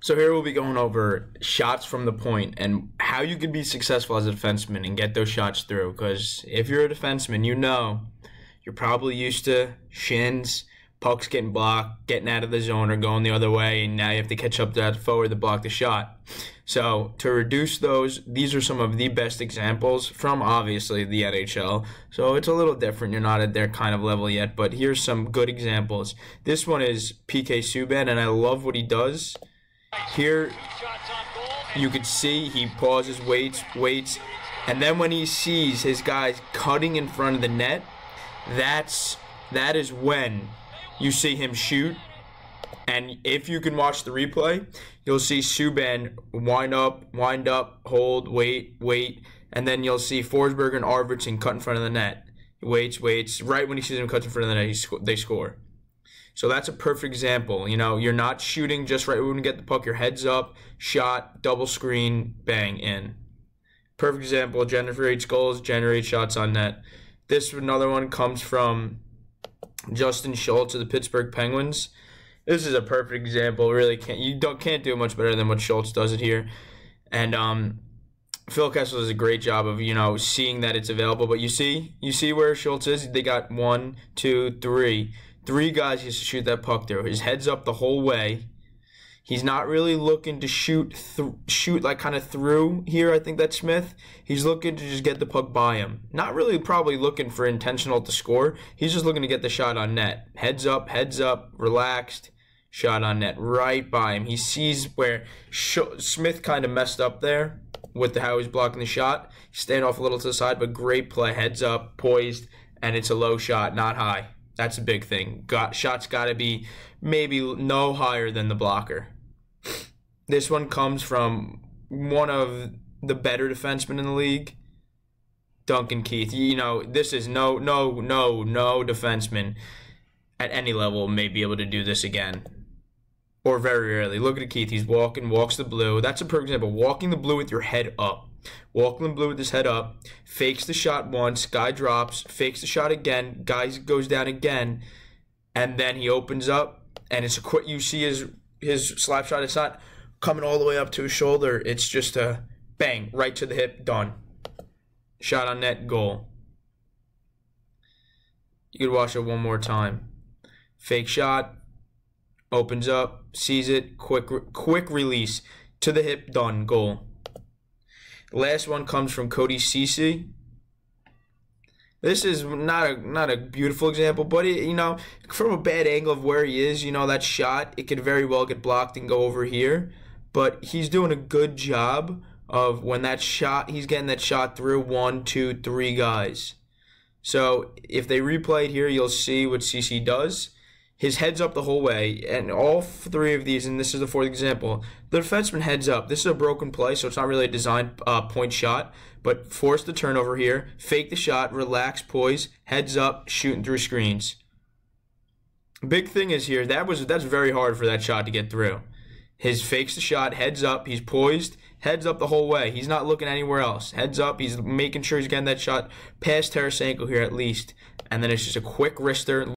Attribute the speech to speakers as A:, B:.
A: So here we'll be going over shots from the point and how you can be successful as a defenseman and get those shots through. Because if you're a defenseman, you know you're probably used to shins, pucks getting blocked, getting out of the zone or going the other way, and now you have to catch up to that forward to block the shot. So to reduce those, these are some of the best examples from obviously the NHL. So it's a little different. You're not at their kind of level yet, but here's some good examples. This one is PK Subban, and I love what he does. Here, you could see he pauses, waits, waits, and then when he sees his guys cutting in front of the net, that's that is when you see him shoot. And if you can watch the replay, you'll see Subban wind up, wind up, hold, wait, wait, and then you'll see Forsberg and Arvidsson cut in front of the net. He waits, waits. Right when he sees him cut in front of the net, he sc- they score. So that's a perfect example. You know, you're not shooting just right when you get the puck. Your head's up, shot, double screen, bang, in. Perfect example. Generates goals, generates shots on net. This another one comes from Justin Schultz of the Pittsburgh Penguins. This is a perfect example. Really can't you don't can't do much better than what Schultz does it here. And um, Phil Kessel does a great job of you know seeing that it's available. But you see, you see where Schultz is. They got one, two, three, three guys used to shoot that puck through. His head's up the whole way. He's not really looking to shoot shoot like kind of through here. I think that's Smith. He's looking to just get the puck by him. Not really probably looking for intentional to score. He's just looking to get the shot on net. Heads up, heads up, relaxed. Shot on net right by him. He sees where Sh- Smith kind of messed up there with the, how he's blocking the shot. Stand off a little to the side, but great play. Heads up, poised, and it's a low shot, not high. That's a big thing. Got shots got to be maybe no higher than the blocker. This one comes from one of the better defensemen in the league, Duncan Keith. You know, this is no no no no defenseman at any level may be able to do this again. Or very rarely. Look at Keith. He's walking, walks the blue. That's a perfect example. Walking the blue with your head up. The blue with his head up. Fakes the shot once. Guy drops. Fakes the shot again. Guy goes down again. And then he opens up. And it's a quick. You see his his slap shot. It's not coming all the way up to his shoulder. It's just a bang right to the hip. Done. Shot on net. Goal. You could watch it one more time. Fake shot. Opens up, sees it, quick quick release to the hip, done, goal. Last one comes from Cody Ceci. This is not a not a beautiful example, but it, you know, from a bad angle of where he is, you know, that shot, it could very well get blocked and go over here. But he's doing a good job of when that shot, he's getting that shot through one, two, three guys. So if they replay it here, you'll see what Ceci does his head's up the whole way, and all three of these, and this is the fourth example, the defenseman heads up. This is a broken play, so it's not really a designed uh, point shot, but force the turnover here, fake the shot, relax, poise, heads up, shooting through screens. Big thing is here, that was that's very hard for that shot to get through. His fakes the shot, heads up, he's poised, heads up the whole way. He's not looking anywhere else. Heads up, he's making sure he's getting that shot past Tarasenko here at least. And then it's just a quick wrister.